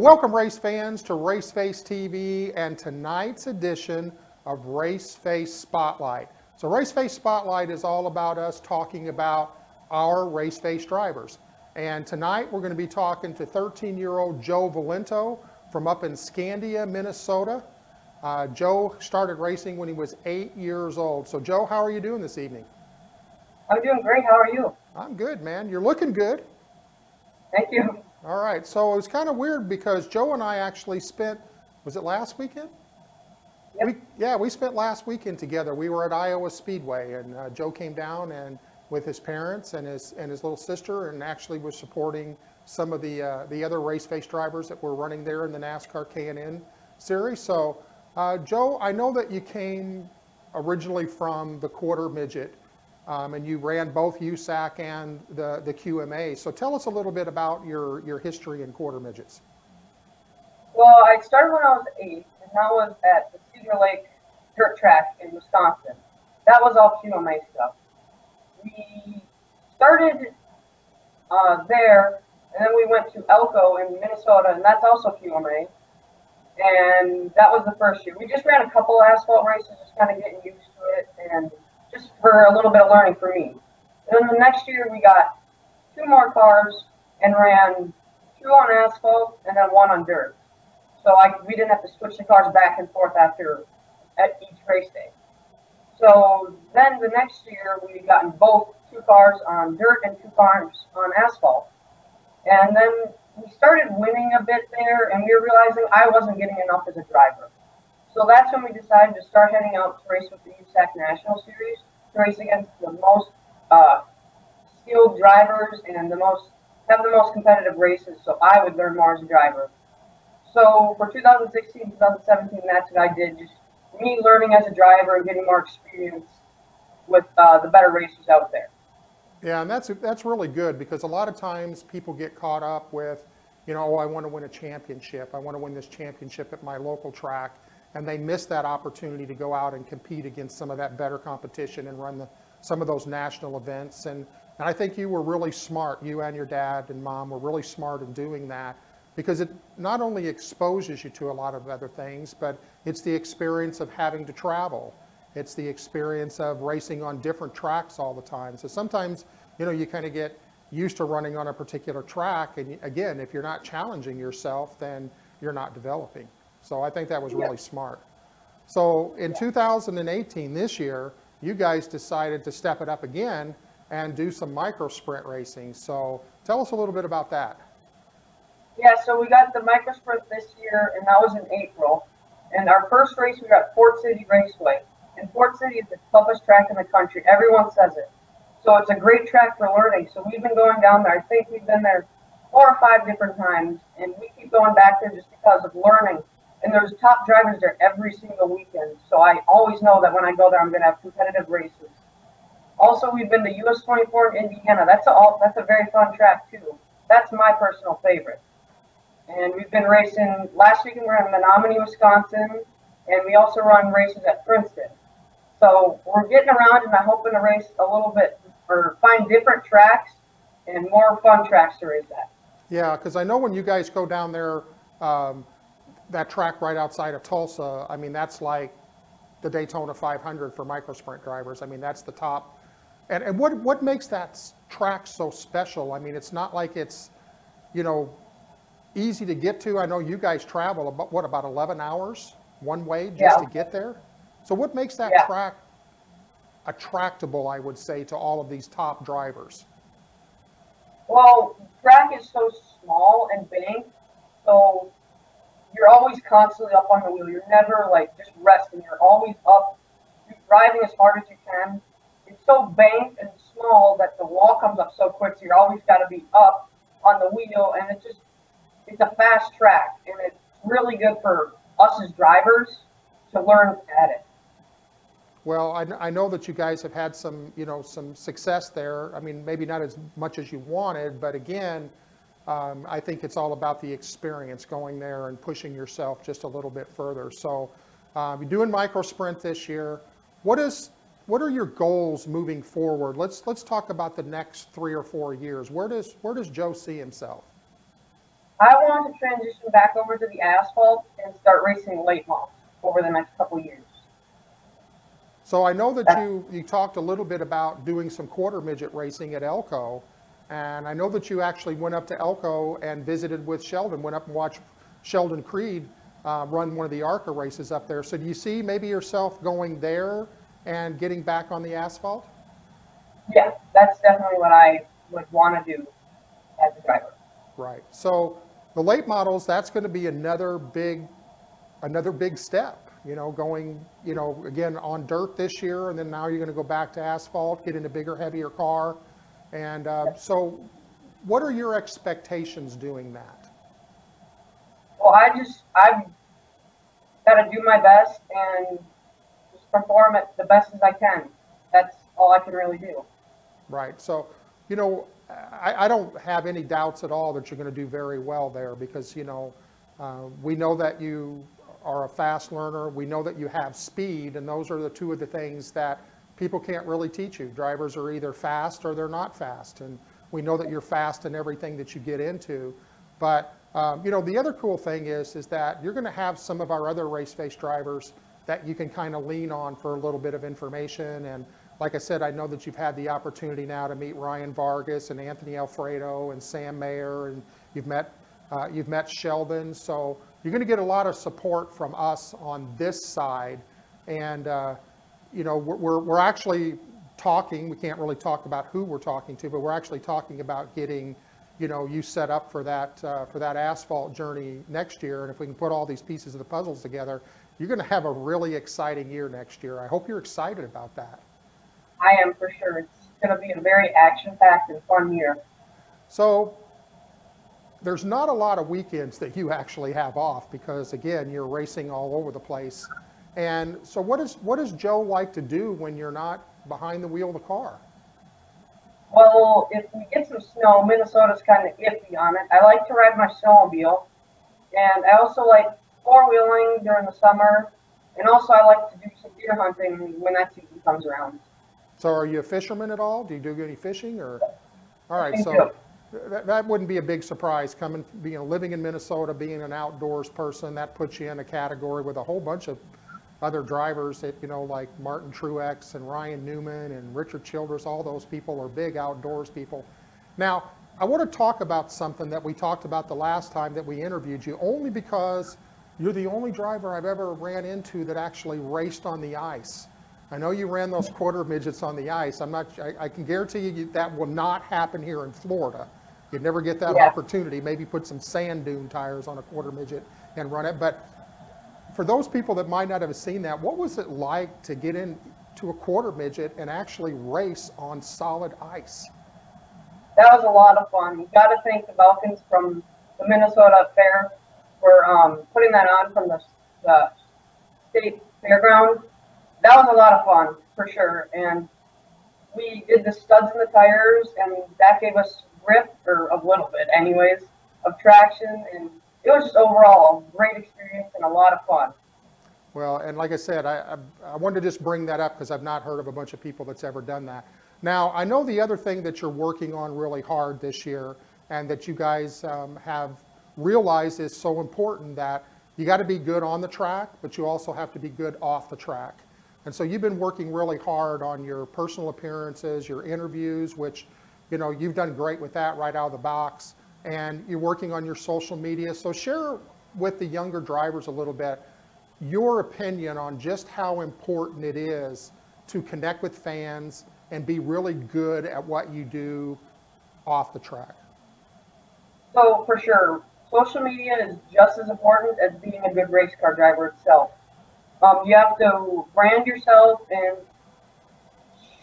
Well, welcome race fans to Race Face TV and tonight's edition of Race Face Spotlight. So Race Face Spotlight is all about us talking about our race face drivers. And tonight we're going to be talking to 13-year-old Joe Valento from up in Scandia, Minnesota. Uh, Joe started racing when he was eight years old. So Joe, how are you doing this evening? I'm doing great. How are you? I'm good, man. You're looking good. Thank you. All right. So it was kind of weird because Joe and I actually spent, was it last weekend? Yep. We, yeah, we spent last weekend together. We were at Iowa Speedway, and uh, Joe came down and with his parents and his and his little sister, and actually was supporting some of the uh, the other race face drivers that were running there in the NASCAR K&N series. So, uh, Joe, I know that you came originally from the quarter midget, um, and you ran both USAC and the the QMA. So, tell us a little bit about your your history in quarter midgets. Well, I started when I was eight, and that was at the Cedar Lake Dirt Track in Wisconsin. That was all QMA stuff. We started uh, there, and then we went to Elko in Minnesota, and that's also QMA. And that was the first year. We just ran a couple asphalt races, just kind of getting used to it, and just for a little bit of learning for me. And then the next year, we got two more cars and ran two on asphalt and then one on dirt. So I, we didn't have to switch the cars back and forth after at each race day. So then the next year we gotten both two cars on dirt and two cars on asphalt. And then we started winning a bit there and we were realizing I wasn't getting enough as a driver. So that's when we decided to start heading out to race with the USAC National Series, race against the most uh, skilled drivers and the most have the most competitive races so I would learn more as a driver. So for 2016, 2017, that's what I did. Just me learning as a driver and getting more experience with uh, the better racers out there. Yeah, and that's that's really good because a lot of times people get caught up with, you know, oh, I want to win a championship. I want to win this championship at my local track, and they miss that opportunity to go out and compete against some of that better competition and run the, some of those national events. And, and I think you were really smart. You and your dad and mom were really smart in doing that because it not only exposes you to a lot of other things, but it's the experience of having to travel. It's the experience of racing on different tracks all the time. So sometimes, you know, you kind of get used to running on a particular track. And again, if you're not challenging yourself, then you're not developing. So I think that was really smart. So in 2018, this year, you guys decided to step it up again and do some micro sprint racing. So tell us a little bit about that. Yeah, so we got the micro sprint this year, and that was in April. And our first race, we got Port City Raceway. And Port City is the toughest track in the country. Everyone says it. So it's a great track for learning. So we've been going down there. I think we've been there four or five different times, and we keep going back there just because of learning. And there's top drivers there every single weekend. So I always know that when I go there, I'm going to have competitive races. Also, we've been to US 24 in Indiana. That's a all, that's a very fun track too. That's my personal favorite. And we've been racing, last weekend we were in Menominee, Wisconsin, and we also run races at Princeton. So we're getting around and I'm hoping to race a little bit or find different tracks and more fun tracks to race at. Yeah, because I know when you guys go down there, um, that track right outside of Tulsa, I mean, that's like the Daytona 500 for micro sprint drivers. I mean, that's the top. And, and what, what makes that track so special? I mean, it's not like it's, you know, easy to get to. I know you guys travel about what about 11 hours one way just Yeah. to get there. So what makes that Yeah. track attractable? I would say to all of these top drivers. Well, track is so small and banked, so always constantly up on the wheel. You're never like just resting. You're always up. You're driving as hard as you can. It's so banked and small that the wall comes up so quick. So you're always got to be up on the wheel, and it's just it's a fast track, and it's really good for us as drivers to learn at it. Well, I, I know that you guys have had some, you know, some success there. I mean, maybe not as much as you wanted, but again, um, I think it's all about the experience going there and pushing yourself just a little bit further. So, um, you're doing micro sprint this year. What is, what are your goals moving forward? Let's let's talk about the next three or four years. Where does where does Joe see himself? I want to transition back over to the asphalt and start racing late models over the next couple years. So I know that you, you talked a little bit about doing some quarter midget racing at Elko. And I know that you actually went up to Elko and visited with Sheldon, went up and watched Sheldon Creed uh, run one of the ARCA races up there. So do you see maybe yourself going there and getting back on the asphalt? Yeah, that's definitely what I would want to do as a driver. Right. So the late models, that's going to be another big, another big step. You know, going, you know, again on dirt this year, and then now you're going to go back to asphalt, get in a bigger, heavier car. And uh, so, what are your expectations doing that? Well, I just I've got to do my best and just perform it the best as I can. That's all I can really do. Right. So, you know, I, I don't have any doubts at all that you're going to do very well there because, you know, uh, we know that you are a fast learner. We know that you have speed, and those are the two of the things that people can't really teach you. Drivers are either fast or they're not fast, and we know that you're fast in everything that you get into. But um, you know, the other cool thing is is that you're going to have some of our other race face drivers that you can kind of lean on for a little bit of information. And like I said, I know that you've had the opportunity now to meet Ryan Vargas and Anthony Alfredo and Sam Mayer, and you've met uh, you've met Sheldon. So you're going to get a lot of support from us on this side. And, uh, you know, we're, we're actually talking, we can't really talk about who we're talking to, but we're actually talking about getting, you know, you set up for that, uh, for that asphalt journey next year. And if we can put all these pieces of the puzzles together, you're going to have a really exciting year next year. I hope you're excited about that. I am for sure. It's going to be a very action-packed and fun year. So there's not a lot of weekends that you actually have off because again, you're racing all over the place. And so what, is, what does Joe like to do when you're not behind the wheel of the car? Well, if we get some snow, Minnesota's kind of iffy on it. I like to ride my snowmobile, and I also like four wheeling during the summer, and also I like to do some deer hunting when that season comes around. So, are you a fisherman at all? Do you do any fishing, or? All right, so that, that wouldn't be a big surprise coming, know, living in Minnesota, being an outdoors person, that puts you in a category with a whole bunch of other drivers that, you know, like Martin Truex and Ryan Newman and Richard Childress, all those people are big outdoors people. Now, I want to talk about something that we talked about the last time that we interviewed you, only because you're the only driver I've ever ran into that actually raced on the ice. I know you ran those quarter midgets on the ice. I'm not, I, I can guarantee you that will not happen here in Florida. You'd never get that yeah. opportunity. Maybe put some sand dune tires on a quarter midget and run it. But for those people that might not have seen that, what was it like to get into a quarter midget and actually race on solid ice? That was a lot of fun. You got to thank the Balkans from the Minnesota Fair for um, putting that on from the, the state fairground. That was a lot of fun for sure. And we did the studs in the tires, and that gave us grip, or a little bit anyways, of traction. And it was just overall a great experience and a lot of fun. Well, and like I said, I, I, I wanted to just bring that up because I've not heard of a bunch of people that's ever done that. Now, I know the other thing that you're working on really hard this year and that you guys um, have realized is so important that you got to be good on the track, but you also have to be good off the track. And so you've been working really hard on your personal appearances, your interviews, which you know, you've done great with that right out of the box, and you're working on your social media. So share with the younger drivers a little bit your opinion on just how important it is to connect with fans and be really good at what you do off the track. So for sure, social media is just as important as being a good race car driver itself. Um, you have to brand yourself and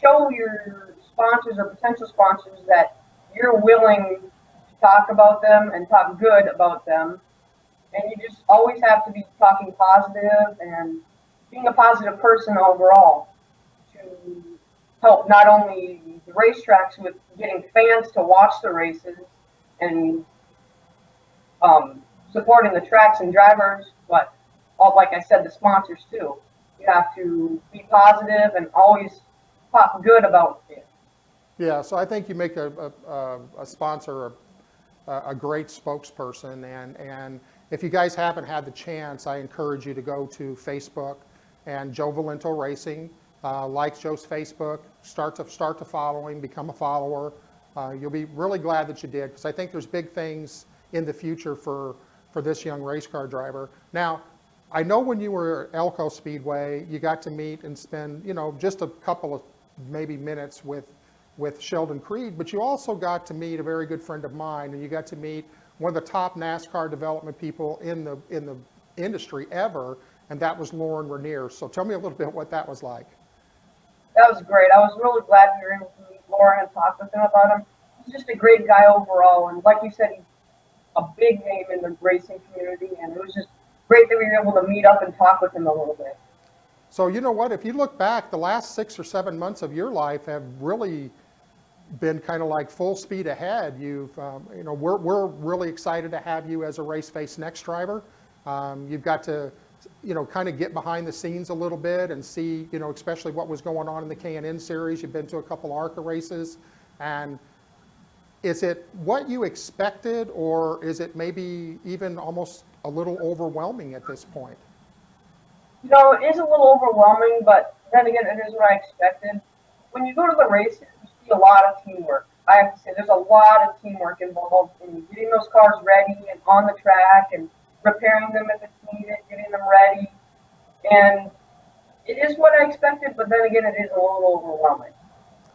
show your sponsors or potential sponsors that you're willing talk about them and talk good about them. And you just always have to be talking positive and being a positive person overall to help not only the racetracks with getting fans to watch the races and um, supporting the tracks and drivers, but all, like I said, the sponsors too. You have to be positive and always talk good about it. Yeah, so I think you make a, a, a sponsor a, great spokesperson. And, and if you guys haven't had the chance, I encourage you to go to Facebook and Joe Valento Racing. Uh, like Joe's Facebook, start to start to follow him, become a follower. Uh, you'll be really glad that you did because I think there's big things in the future for for this young race car driver. Now, I know when you were at Elko Speedway, you got to meet and spend, you know, just a couple of maybe minutes with, with Sheldon Creed, but you also got to meet a very good friend of mine, and you got to meet one of the top NASCAR development people in the, in the industry ever, and that was Lorin Ranier. So tell me a little bit what that was like. That was great. I was really glad we were able to meet Lorin and talk with him about him. He's just a great guy overall, and like you said, he's a big name in the racing community, and it was just great that we were able to meet up and talk with him a little bit. So you know what? If you look back, the last six or seven months of your life have really been kind of like full speed ahead. You've, um, you know, we're we're really excited to have you as a race face next driver. Um, you've got to, you know, kind of get behind the scenes a little bit and see, you know, especially what was going on in the K&N series. You've been to a couple ARCA races, and is it what you expected, or is it maybe even almost a little overwhelming at this point? You know, it is a little overwhelming, but then again, it is what I expected. When you go to the races, see a lot of teamwork. I have to say, there's a lot of teamwork involved in getting those cars ready and on the track and repairing them if it's needed, getting them ready. And it is what I expected, but then again, it is a little overwhelming.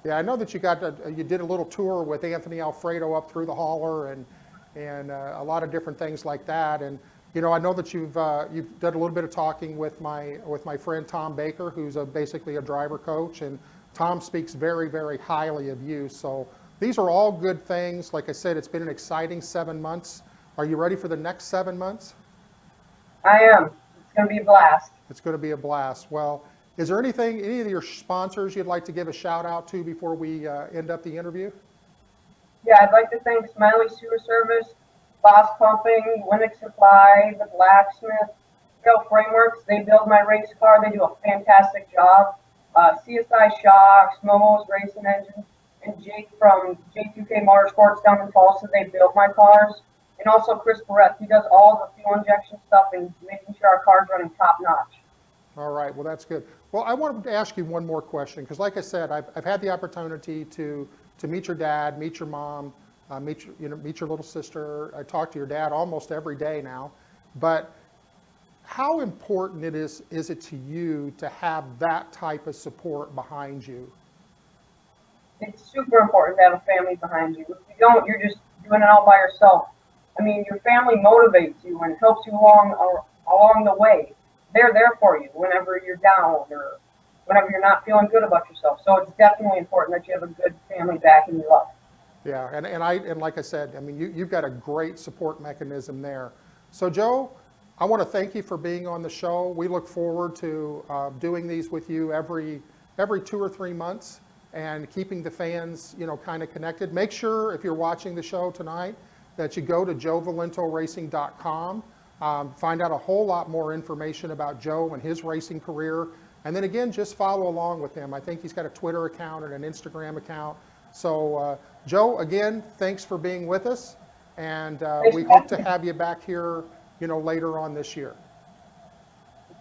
Yeah, I know that you got a, you did a little tour with Anthony Alfredo up through the hauler and and uh, a lot of different things like that. And you know, I know that you've uh, you've done a little bit of talking with my with my friend Tom Baker, who's a, basically a driver coach, and Tom speaks very very highly of you. So these are all good things. Like I said, it's been an exciting seven months. Are you ready for the next seven months? I am. It's going to be a blast. It's going to be a blast. Well, is there anything, any of your sponsors you'd like to give a shout out to before we uh, end up the interview? Yeah, I'd like to thank Smiley Sewer Service, Boss Pumping, Winnick Supply, The Blacksmith, Trail Frameworks. They build my race car. They do a fantastic job. Uh, CSI Shocks, Momo's Racing Engines, and Jake from J2K Motorsports down in Tulsa. They build my cars. And also Chris Barrett. He does all the fuel injection stuff and making sure our car's running top notch. All right, well, that's good. Well, I wanted to ask you one more question, because like I said, I've, I've had the opportunity to, to meet your dad, meet your mom, uh, meet, you know, meet your little sister. I talk to your dad almost every day now. But how important it is, is it to you to have that type of support behind you? It's super important to have a family behind you. If you don't, you're just doing it all by yourself. I mean, your family motivates you and helps you along along the way they're there for you whenever you're down or whenever you're not feeling good about yourself. So it's definitely important that you have a good family backing you up. Yeah, and, and I and like I said, I mean you, you've got a great support mechanism there. So Joe, I want to thank you for being on the show. We look forward to uh, doing these with you every every two or three months and keeping the fans, you know, kind of connected. Make sure if you're watching the show tonight that you go to joevalentoracing.com um, find out a whole lot more information about Joe and his racing career. And then again, just follow along with him. I think he's got a Twitter account and an Instagram account. So, uh, Joe, again, thanks for being with us. And uh, we hope to have you back here, you know, later on this year.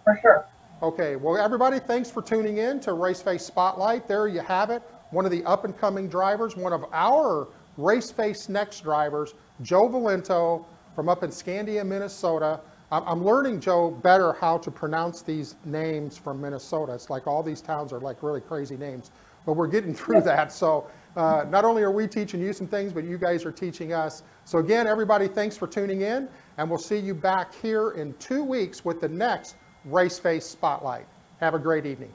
For sure. Okay, well, everybody, thanks for tuning in to Race Face Spotlight. There you have it. One of the up and coming drivers, one of our Race Face Next drivers, Joe Valento, from up in Scandia, Minnesota. I'm learning, Joe, better how to pronounce these names from Minnesota. It's like all these towns are like really crazy names, but we're getting through that. So uh, not only are we teaching you some things, but you guys are teaching us. So again, everybody, thanks for tuning in, and we'll see you back here in two weeks with the next Race Face Spotlight. Have a great evening.